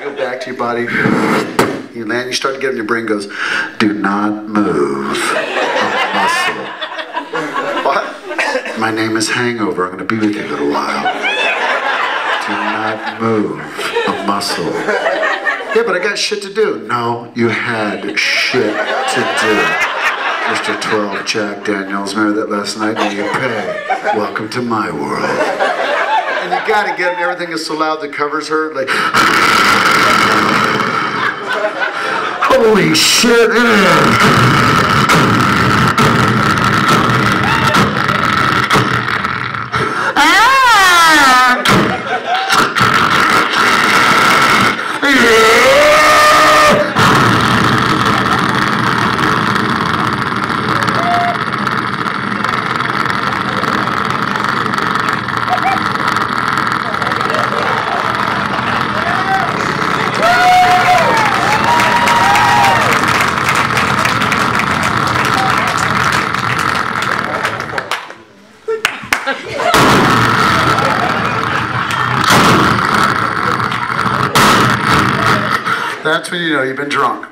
go back to your body. You land, you start to get in your brain goes, do not move a muscle. What? My name is Hangover. I'm going to be with you a little while. Do not move a muscle. Yeah, but I got shit to do. No, you had shit to do. Mr. 12 Jack Daniels, remember that last night? And you pay. Welcome to my world. And gotta get him, everything is so loud that covers her. Like, holy shit. Ah! That's when you know you've been drunk.